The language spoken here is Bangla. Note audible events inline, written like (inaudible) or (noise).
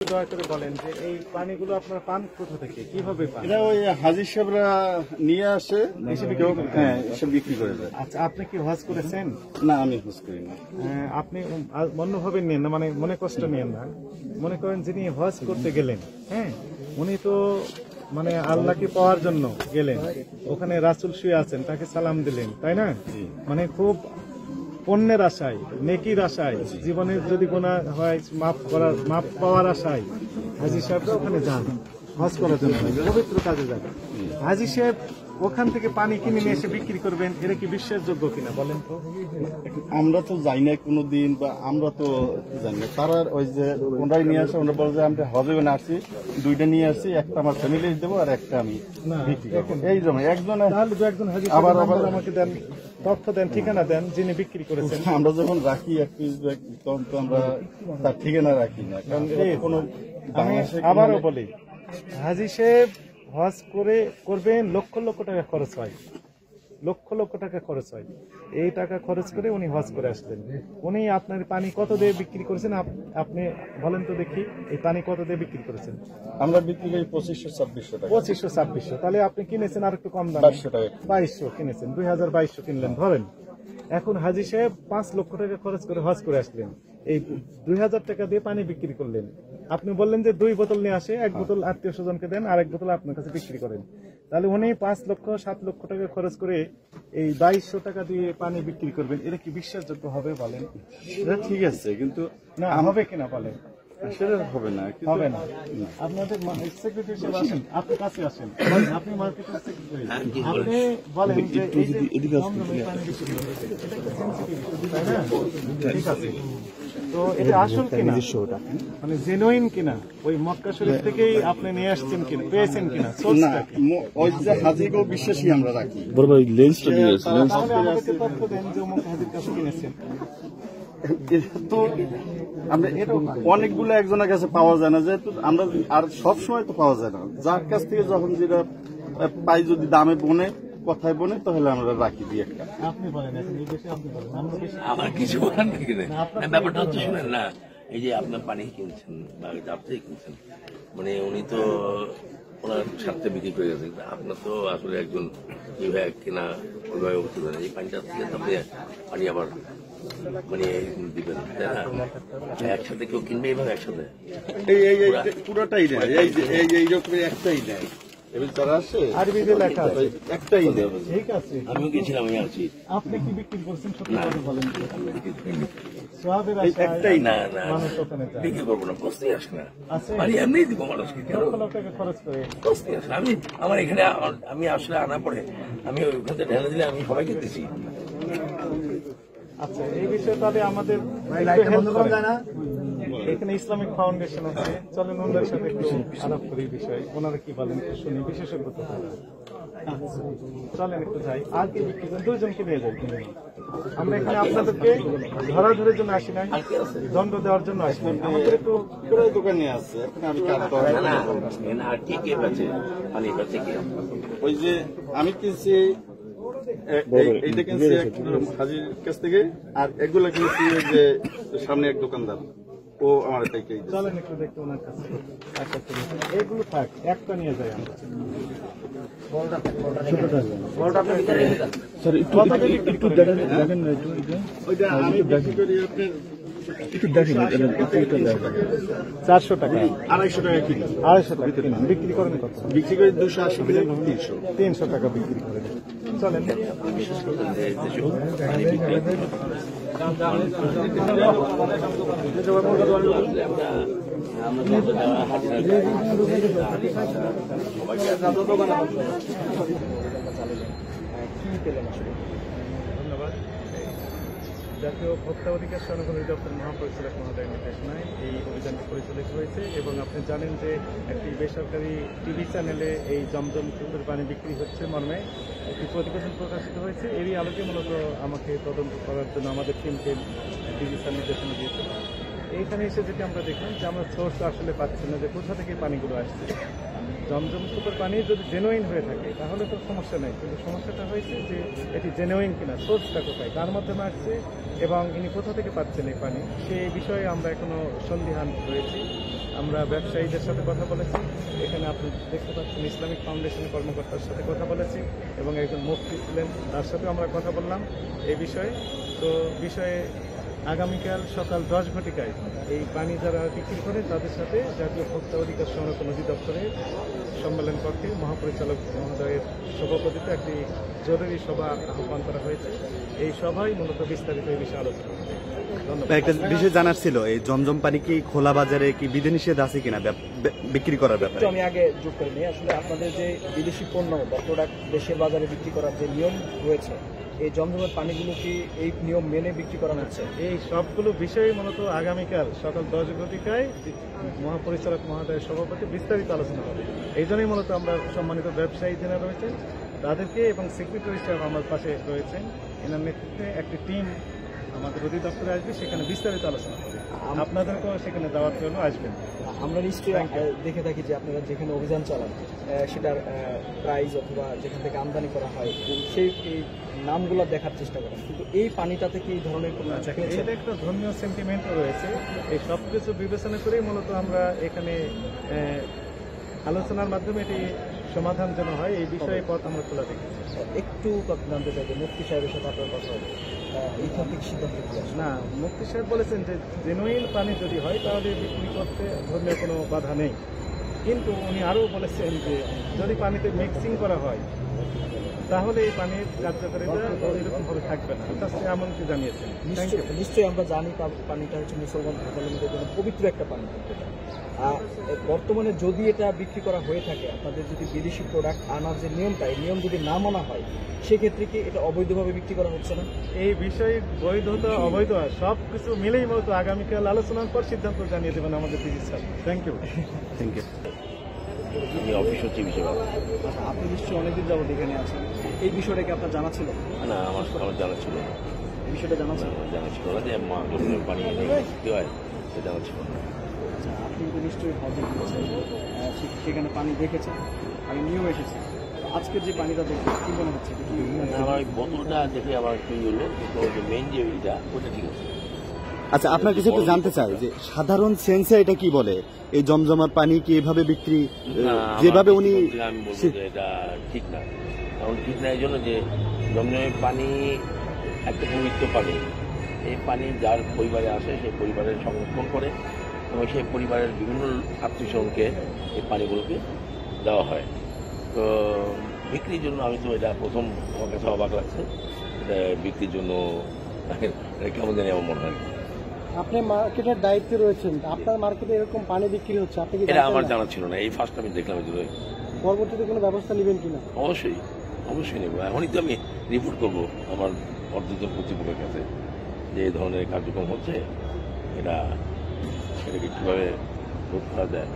দয়া করে বলেন যে এই পানিগুলো আপনারা পান কোথা থেকে? কীভাবে পান? এটা ওই হাজির সাহেবরা নিয়ে আসে কেউ হ্যাঁ বিক্রি করে আচ্ছা আপনি কি হজ করেছেন? না আমি হুজ করি না। আপনি অন্যভাবে নিয়েন না মানে মনে কষ্ট নিয়েন না। মনে করেন যিনি হজ করতে গেলেন হ্যাঁ উনি তো মানে আল্লাহকে পাওয়ার জন্য গেলেন। ওখানে রাসুল শুয়ে আছেন তাকে সালাম দিলেন তাই না? মানে খুব পণ্যের আশায় নেকির আশায় জীবনের যদি গোনা হয় মাফ করার মাফ পাওয়ার আশায় হাজি সাহেবরা ওখানে যান হজ করার জন্য পবিত্র কাজে যান। হাজি সাহেব ওখান থেকে পানি কিনে নিয়ে এসে বিক্রি করবেন এটা কি বিশ্বাসযোগ্য কিনা বলেন তো? আমরা তো যাই না কোনো দিন বা আমরা তো জানি না তারা ওই যে ওনারাই নিয়ে আসে ওনারা বলে যে আমরা হজে না আসছি দুইটা নিয়ে আসছি একটা আমার ফ্যামিলি দেবো আর একটা আমি বিক্রি করব। এই জন্য একজন আবার আবার- আমাকে দেন। তথ্য দেন ঠিকানা দেন যিনি বিক্রি করেছেন। (laughs) আমরা যখন রাখি এক পিস ব্যাগ তখন তো আমরা তার ঠিকানা রাখি না কারণ কোনো আমি আবারও বলি হাজি সাহেব হজ করে করবেন লক্ষ লক্ষ টাকা খরচ হয়। লক্ষ লক্ষ টাকা খরচ হয়। এই টাকা খরচ করে উনি হজ করে আসলেন। উনি আপনার পানি কত দিয়ে বিক্রি করেছেন? আপনি বলেন তো দেখি এই পানি কত দিয়ে বিক্রি করেছেন? আমরা বিক্রি করি পঁচিশশো ছাব্বিশশো টাকা। পঁচিশশো ছাব্বিশশো। তাহলে আপনি কিনেছেন আর একটু কম দামে? বাইশশো টাকা। বাইশশো কিনেছেন দুই হাজার বাইশশো কিনলেন ধরেন। এখন হাজি সাহেব পাঁচ লক্ষ টাকা খরচ করে হজ করে আসলেন। এই দুই হাজার টাকা দিয়ে পানি বিক্রি করলেন। আপনি বললেন যে দুই বোতল নিয়ে আসে এক বোতল আত্মীয় স্বজনকে দেন আর এক বোতল আপনার কাছে বিক্রি করেন। তাহলে উনি পাঁচ লক্ষ সাত লক্ষ টাকা খরচ করে এই বাইশশো টাকা দিয়ে পানি বিক্রি করবেন। এটা কি বিশ্বাসযোগ্য হবে বলেন? সেটা ঠিক আছে কিন্তু না হবে কিনা বলেন? সেটা হবে না হবে না। আপনাদের সেক্রেটারি হিসেবে আসেন। আপনি কাছে আসেন। বলেন, আপনি মার্কেটের সেক্রেটারি আপনি বলেন? যে এই যে এটা একটা? ঠিক আছে। তো এটা আসল কিনা? মানে জেনুইন কিনা? ওই মক্কা শরীফ থেকেই আপনি নিয়ে আসছেন কিনা? পেয়েছেন কিনা? ওই যে আমরা রাখি। বড় ভাই লেন্সটা দিয়ে আছে তাহলে আমাদেরকে তথ্য দেন যে অমুক হাজির কাছে কিনেছেন। এটা তো আমরা অনেকগুলো একজনের কাছে পাওয়া যায় না যেহেতু আমরা আর সব সময় তো পাওয়া যায় না। যার কাছ থেকে যখন যেটা পাই যদি দামে বনে কথায় বনে তাহলে আমরা রাখি দিই একটা। আমরা কিছু বলার ব্যাপারটা হচ্ছে শুনেন না এই যে আপনার পানি কিনছেন বা ডাব কিনছেন মানে উনি তো ওনার স্বার্থে বিক্রি করে গেছেন আপনার তো আসলে একজন বিভাগ কিনা ওইভাবে বলতে পারেন এই পানিটা থেকে আপনি পানি আবার মানে দিবেন তাই না? একসাথে কেউ কিনবে এইভাবে একসাথে? এই এই এই পুরোটাই নেয় এই যে এই এই রকমের একটাই নেয় এবার আরবিতে লেখা আছে। একটাই ঠিক আছে। আমিও গেছিলাম আমি আছি। আপনি কি বিক্রি করছেন? সত্যি কথা বলেন। সোহাবের এই একটাই না না। মানুষ ওখানে যায়। বিক্রি করব না প্রশ্নই আসে না। আছে। এমনি দিব মানুষকে কেন? লক্ষ লক্ষ টাকা খরচ করে। প্রশ্নই আসে আমি আমার এখানে আমি আসলে আনা পরে আমি ওইখান থেকে ঢেলে দিলে আমি সবাইকে দিচ্ছি আচ্ছা এই বিষয়ে তাহলে আমাদের। এখানে ইসলামিক ফাউন্ডেশন আছে। চলেন ওনাদের সাথে একটু আলাপ করি বিষয়ে। ওনারা কি বলেন একটু শুনি। বিশেষজ্ঞ তো চলেন একটু যাই। আর কি বিক্রি করেন? নিয়ে যাই। আমরা এখানে আপনাদেরকে ধরাধরের জন্য আসি নাই। দণ্ড দেওয়ার জন্য আসি নাই। আমাদের একটু দোকানে আছে। আমি কার না দরকার না এখানে আর কে কে বেচে পানি বেচে কে ওই যে আমি কিনছি এইটা কিনছি হাজির কাছ থেকে। আর এগুলো কিনছি যে সামনে এক দোকানদার। ও আমার থেকে চলেন একটু দেখতে ওনার কাছে। এগুলো এইগুলো থাক একটা নিয়ে যাই আমরা। স্যার একটু? দেখেন দেখেন ওইটা আমি আপনার একটু দেখেন চারশো টাকা। আড়াইশো টাকা কিলো। আড়াইশো টাকা বিক্রি করেন কত? বিক্রি করি দুশো আশি তিনশো। তিনশো টাকা বিক্রি করেন। চলেন। বিশেষ করে যে যেসব পানি বিক্রি ধন্যবাদ জাতীয় ভোক্তা অধিকার সংরক্ষণ অধিদপ্তর মহাপরিচালক মহোদয় নির্দেশনায় এই অভিযানটি পরিচালিত হয়েছে এবং আপনি জানেন যে একটি বেসরকারি টিভি চ্যানেলে এই জমজম সুন্দর পানি বিক্রি হচ্ছে মর্মে। একটি প্রতিবেদন প্রকাশিত হয়েছে। এরই আলোকে মূলত আমাকে তদন্ত করার জন্য আমাদের টিমকে টিভি চ্যানেল নির্দেশনা দিয়েছে। এইখানে এসে যেটা আমরা দেখলাম যে আমরা সোর্স আসলে পাচ্ছি না যে কোথা থেকে পানিগুলো আসছে। জমজম সুপার পানি যদি জেনুইন হয়ে থাকে, তাহলে তো সমস্যা নেই। কিন্তু সমস্যাটা হয়েছে যে এটি জেনুইন কিনা সোর্সটা কোথায়, কার মাধ্যমে আসছে এবং ইনি কোথা থেকে পাচ্ছেন এই পানি? সেই বিষয়ে আমরা এখনও সন্দিহান রয়েছি। আমরা ব্যবসায়ীদের সাথে কথা বলেছি। এখানে আপনি দেখতে পাচ্ছেন ইসলামিক ফাউন্ডেশন কর্মকর্তার সাথে কথা বলেছি এবং একজন মুফতি ছিলেন, তার সাথেও আমরা কথা বললাম এই বিষয়ে। তো বিষয়ে আগামীকাল সকাল দশ ঘটিকায় এই পানি যারা বিক্রি করে তাদের সাথে জাতীয় ভোক্তা অধিকার সংরক্ষণ অধিদপ্তরের সম্মেলন কক্ষে মহাপরিচালক মহোদয়ের সভাপতিতে একটি জরুরি সভা আহ্বান করা হয়েছে। এই সভায় মূলত বিস্তারিত এই বিষয়ে আলোচনা একটা বিষয় জানার ছিল এই জমজম পানি কি খোলা বাজারে কি বিধিনিষেধ আছে কিনা বিক্রি করার ব্যাপারে? আমি আগে যোগ করে নিই আসলে আপনাদের যে বিদেশি পণ্য বা প্রোডাক্ট দেশের বাজারে বিক্রি করার যে নিয়ম রয়েছে এই জমজমের পানিগুলো কি এই নিয়ম মেনে বিক্রি করা হচ্ছে? এই সবগুলো বিষয় মূলত আগামীকাল সকাল দশ ঘটিকায় মহাপরিচালক মহোদয়ের সভাপতি বিস্তারিত আলোচনা হবে। এই জন্যই মূলত আমরা সম্মানিত ব্যবসায়ী যারা রয়েছেন তাদেরকে এবং সেক্রেটারি সাহেব আমার পাশে রয়েছেন। এনার নেতৃত্বে একটি টিম আমাদের অধিদপ্তরে আসবে সেখানে বিস্তারিত আলোচনা হবে। আপনাদেরকেও সেখানে দাওয়াত জন্য আসবেন। আমরা নিশ্চয়ই দেখে থাকি যে আপনারা যেখানে অভিযান চালান সেটার প্রাইজ অথবা যেখান থেকে আমদানি করা হয় সেই নামগুলো দেখার চেষ্টা করেন। কিন্তু এই পানিটাতে কি এই ধরনের কোনো এটা একটা ধর্মীয় সেন্টিমেন্টও রয়েছে। এই সব কিছু বিবেচনা করেই মূলত আমরা এখানে আলোচনার মাধ্যমে এটি সমাধান যেন হয় এই বিষয়ে পথ আমরা খোলা রেখেছি একটু কথা জানতে চাই যে মুফতি সাহেবের সাথে আপনার কথা হবে। এইখান থেকে সিদ্ধান্ত না মুক্তি সাহেব বলেছেন যে জেনুইন পানি যদি হয় তাহলে বিক্রি করতে ধর্মীয় কোনো বাধা নেই। কিন্তু উনি আরও বলেছেন যে যদি পানিতে মিক্সিং করা হয় তাহলে এই পানির কার্যকারিতা এরকমভাবে থাকবে না। তার সে এমনকি জানিয়েছেন। নিশ্চয়ই নিশ্চয়ই আমরা জানি পানিটা হচ্ছে মুসলমান ধর্মাবলম্বীদের জন্য পবিত্র একটা পানি। আর বর্তমানে যদি এটা বিক্রি করা হয়ে থাকে আপনাদের যদি বিদেশি প্রোডাক্ট আনার যে নিয়মটা এই নিয়ম যদি না মানা হয় সেক্ষেত্রে কি এটা অবৈধভাবে বিক্রি করা হচ্ছে না? এই বিষয়ে বৈধতা অবৈধ সব কিছু মিলেই মূলত আগামীকাল আলোচনার পর সিদ্ধান্ত জানিয়ে দেবেন আমাদের দিদি sir. Thank you thank you আমি অফিস সচিব হিসেবে আচ্ছা আপনি নিশ্চয়ই অনেকদিন যাবত এখানে আছেন। এই বিষয়টা কি আপনার জানা ছিল? না আমার আমার জানা ছিল এই বিষয়টা জানা ছিল? জানা ছিল না যে মা পানি হয় সেটা জানা ছিল না। আচ্ছা আপনি তো নিশ্চয়ই হজে গিয়েছেন সেখানে পানি দেখেছেন আমি নিয়েও এসেছি আজকের যে পানিটা দেখছি কি মনে হচ্ছে? কি আমার বোতলটা দেখে আমার একটু ইয়ে হলো মেন যে ইটা ওটা ঠিক আছে। আচ্ছা আপনার কিছু একটু জানতে চাই যে সাধারণ সেন্সে এটা কি বলে? এই জমজমার পানি কি এভাবে বিক্রি যেভাবে উনি আমি বলব এটা ঠিক না। কারণ ঠিক না এই জন্য যে জমজমের পানি একটা পবিত্র পানি। এই পানি যার পরিবারে আসে সেই পরিবারের সংরক্ষণ করে এবং সেই পরিবারের বিভিন্ন আত্মীয়স্বজনকে এই পানিগুলোকে দেওয়া হয়। তো বিক্রির জন্য আমি তো এটা প্রথম আমার কাছে অবাক লাগছে। বিক্রির জন্য (laughs) কেমন জানি আমার মনে হয় আপনি মার্কেটের দায়িত্বে রয়েছেন। আপনার মার্কেটে এরকম পানি বিক্রি হচ্ছে আপনি এটা আমার? জানা ছিল না। এই ফার্স্ট আমি দেখলাম যে পরবর্তীতে কোনো ব্যবস্থা নেবেন কিনা? অবশ্যই অবশ্যই নেব। এখনই তো আমি রিপোর্ট করব আমার অর্ধজন কর্তৃপক্ষের কাছে যে এই ধরনের কার্যক্রম হচ্ছে এটা সেটাকে কীভাবে রোধ করা যায়।